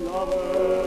Lover.